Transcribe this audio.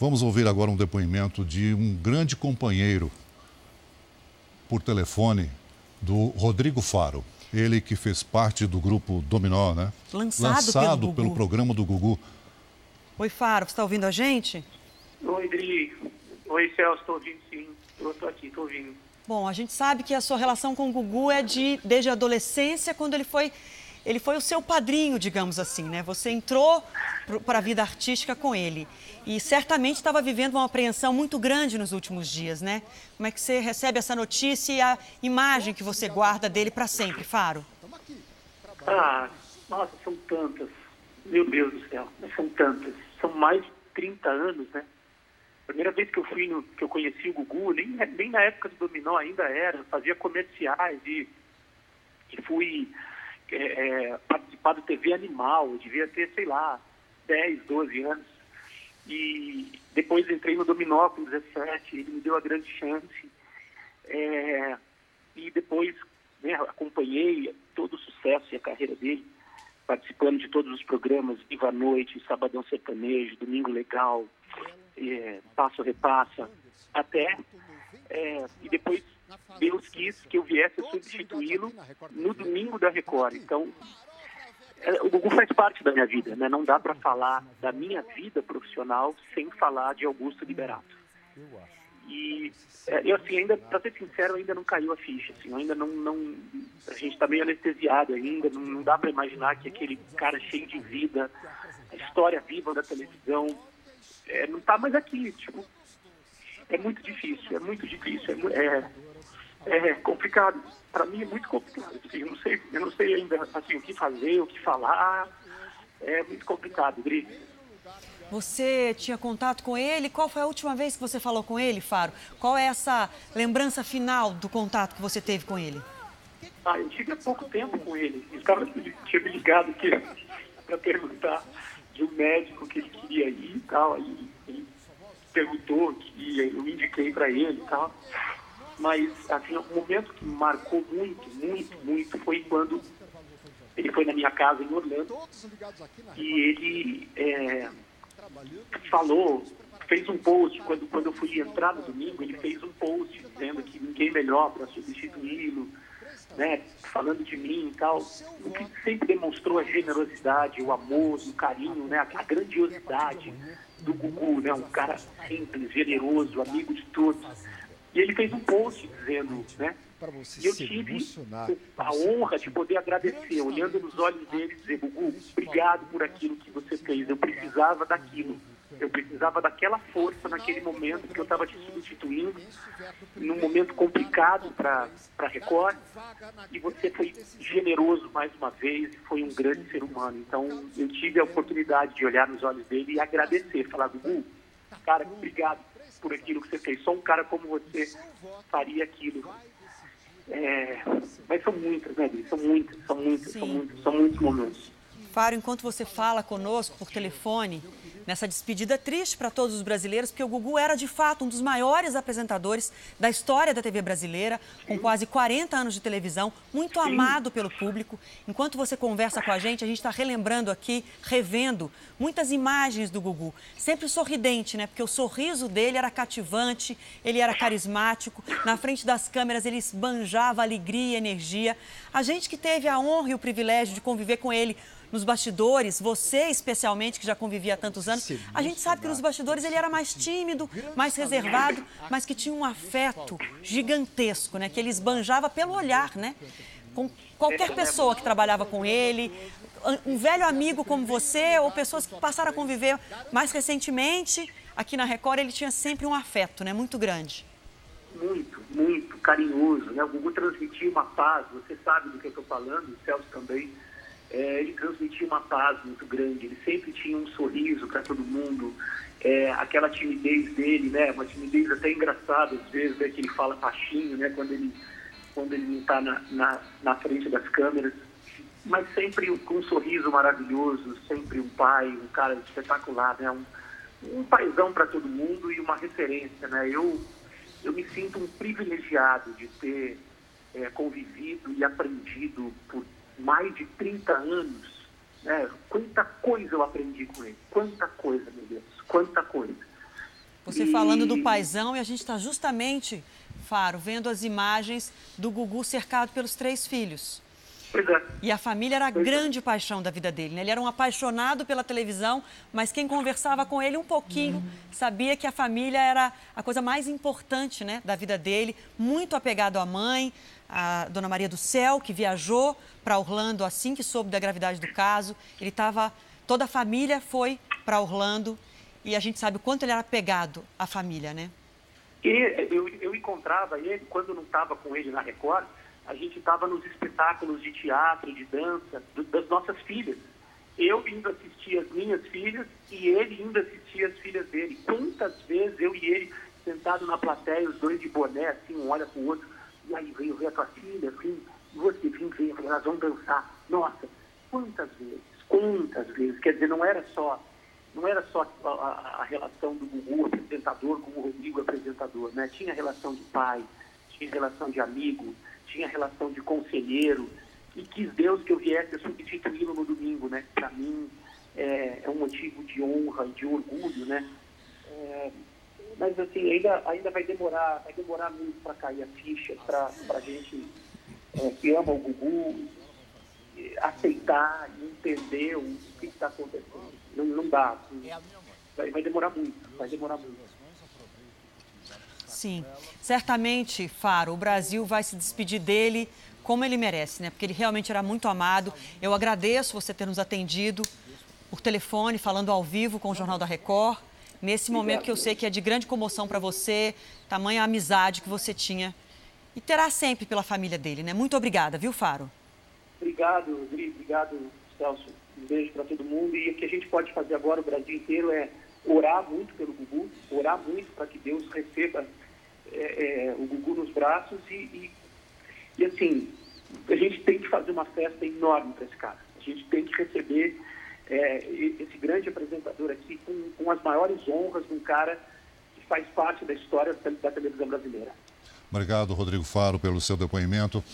Vamos ouvir agora um depoimento de um grande companheiro por telefone do Rodrigo Faro. Ele que fez parte do grupo Dominó, né? Lançado, Lançado pelo, pelo, programa do Gugu. Oi, Faro, você está ouvindo a gente? Oi, Dri. Oi, Celso, estou ouvindo sim. Eu estou aqui, estou ouvindo. Bom, a gente sabe que a sua relação com o Gugu é de desde a adolescência, quando ele foi ele foi o seu padrinho, digamos assim, né? Você entrou para a vida artística com ele e certamente estava vivendo uma apreensão muito grande nos últimos dias, né? Como é que você recebe essa notícia e a imagem que você guarda dele para sempre, Faro? Ah, nossa, são tantas. Meu Deus do céu, são tantas. São mais de 30 anos, né? Primeira vez que eu fui no, que eu conheci o Gugu, nem, nem na época do Dominó ainda era, fazia comerciais e, e fui é, é, participar do TV Animal, eu devia ter, sei lá, 10, 12 anos. E depois entrei no Dominó com 17, ele me deu a grande chance. É, e depois né, acompanhei todo o sucesso e a carreira dele, participando de todos os programas, Viva a Noite, Sabadão Sertanejo, Domingo Legal, é, Passo Repassa, até. É, e depois Deus quis que eu viesse substituí-lo no domingo da Record. Então, é, o Gugu faz parte da minha vida, né? Não dá para falar da minha vida profissional sem falar de Augusto Liberato. E é, eu assim ainda, para ser sincero, ainda não caiu a ficha. Assim, ainda não, não, a gente está meio anestesiado ainda. Não, não dá para imaginar que aquele cara cheio de vida, a história viva da televisão, é, não está mais aqui. Tipo, é muito difícil, é muito difícil, é, é, é complicado. Para mim é muito complicado. Assim, eu não sei, eu não sei ainda assim o que fazer, o que falar. É muito complicado, Gris. Você tinha contato com ele? Qual foi a última vez que você falou com ele, Faro? Qual é essa lembrança final do contato que você teve com ele? Ah, eu tive há pouco tempo com ele. Ele tava, tinha me ligado aqui para perguntar de um médico que ele queria ir e tal. Aí ele perguntou que eu indiquei para ele e tal. Mas, assim, o momento que marcou muito, muito, muito foi quando ele foi na minha casa em Orlando e ele é, falou, fez um post, quando, quando eu fui entrar no domingo, ele fez um post dizendo que ninguém melhor para substituí-lo, né, falando de mim e tal, o que sempre demonstrou a generosidade, o amor, o carinho, né, a grandiosidade do Gugu, né, um cara simples, generoso, amigo de todos. E ele fez um post dizendo, né, e eu tive a honra de poder agradecer, olhando nos olhos dele e dizer, Gugu, obrigado por aquilo que você fez, eu precisava daquilo. Eu precisava daquela força naquele momento que eu estava te substituindo, num momento complicado para a Record, e você foi generoso mais uma vez e foi um grande ser humano. Então, eu tive a oportunidade de olhar nos olhos dele e agradecer, falar, Gugu, cara, obrigado por aquilo que você fez. Só um cara como você faria aquilo. É, mas são muitas, né, São muitas, são muitas, são muitos, são muitos momentos. Faro, enquanto você fala conosco por telefone, nessa despedida triste para todos os brasileiros, porque o Gugu era de fato um dos maiores apresentadores da história da TV brasileira, com quase 40 anos de televisão, muito amado pelo público. Enquanto você conversa com a gente, a gente está relembrando aqui, revendo muitas imagens do Gugu, sempre sorridente, né? Porque o sorriso dele era cativante, ele era carismático, na frente das câmeras ele esbanjava alegria e energia. A gente que teve a honra e o privilégio de conviver com ele nos bastidores, você especialmente, que já convivia há tantos anos, a gente sabe que nos bastidores ele era mais tímido, mais reservado, mas que tinha um afeto gigantesco, né? Que ele esbanjava pelo olhar, né? Com qualquer pessoa que trabalhava com ele, um velho amigo como você, ou pessoas que passaram a conviver mais recentemente, aqui na Record, ele tinha sempre um afeto, né? Muito grande. Muito, muito carinhoso, né? O Gugu transmitia uma paz, você sabe do que eu estou falando, o Celso também é, ele transmitia uma paz muito grande, ele sempre tinha um sorriso para todo mundo, é, aquela timidez dele, né, uma timidez até engraçada às vezes, né, que ele fala baixinho, né, quando ele, quando ele não está na, na, na, frente das câmeras, mas sempre com um sorriso maravilhoso, sempre um pai, um cara espetacular, né, um, um paizão para todo mundo e uma referência, né, eu, eu me sinto um privilegiado de ter é, convivido e aprendido por mais de 30 anos, né? Quanta coisa eu aprendi com ele, quanta coisa, meu Deus, quanta coisa. Você e... falando do paizão e a gente está justamente, Faro, vendo as imagens do Gugu cercado pelos três filhos. Pois é. E a família era a pois é. grande é. paixão da vida dele. Né? Ele era um apaixonado pela televisão, mas quem conversava com ele um pouquinho uhum. sabia que a família era a coisa mais importante né, da vida dele. Muito apegado à mãe, a Dona Maria do Céu, que viajou para Orlando assim que soube da gravidade do caso. Ele estava. Toda a família foi para Orlando e a gente sabe o quanto ele era apegado à família, né? E eu, eu encontrava ele, quando não estava com ele na Record, a gente estava nos espetáculos de teatro, de dança, do, das nossas filhas. Eu indo assistir as minhas filhas e ele indo assistir as filhas dele. Quantas vezes eu e ele sentado na plateia, os dois de boné, assim, um olha para o outro, e aí veio ver a tua filha, assim, você vem ver, nós vamos dançar. Nossa, quantas vezes, quantas vezes. Quer dizer, não era só, não era só a, a, a relação do Gugu apresentador com o Rodrigo apresentador, né? Tinha relação de pai, tinha relação de amigo, tinha relação de conselheiro, e quis Deus que eu viesse substituí-lo no domingo, né? Para mim é, é, um motivo de honra e de orgulho, né? É, mas assim, ainda, ainda vai demorar, vai demorar muito para cair a ficha, para a gente é, que ama o Gugu aceitar e entender o que está acontecendo. Não, não dá. Assim, vai, vai demorar muito, vai demorar muito. Sim, certamente, Faro, o Brasil vai se despedir dele como ele merece, né? Porque ele realmente era muito amado. Eu agradeço você ter nos atendido por telefone, falando ao vivo com o Jornal da Record, nesse momento que eu sei que é de grande comoção para você, tamanha amizade que você tinha e terá sempre pela família dele, né? Muito obrigada, viu, Faro? Obrigado, Rodrigo. Obrigado, Celso. Um beijo para todo mundo. E o que a gente pode fazer agora, o Brasil inteiro, é orar muito pelo Gugu, orar muito para que Deus receba é, é, o Gugu nos braços e, e, e, assim, a gente tem que fazer uma festa enorme para esse cara. A gente tem que receber é, esse grande apresentador aqui com, com, as maiores honras de um cara que faz parte da história da televisão brasileira. Obrigado, Rodrigo Faro, pelo seu depoimento.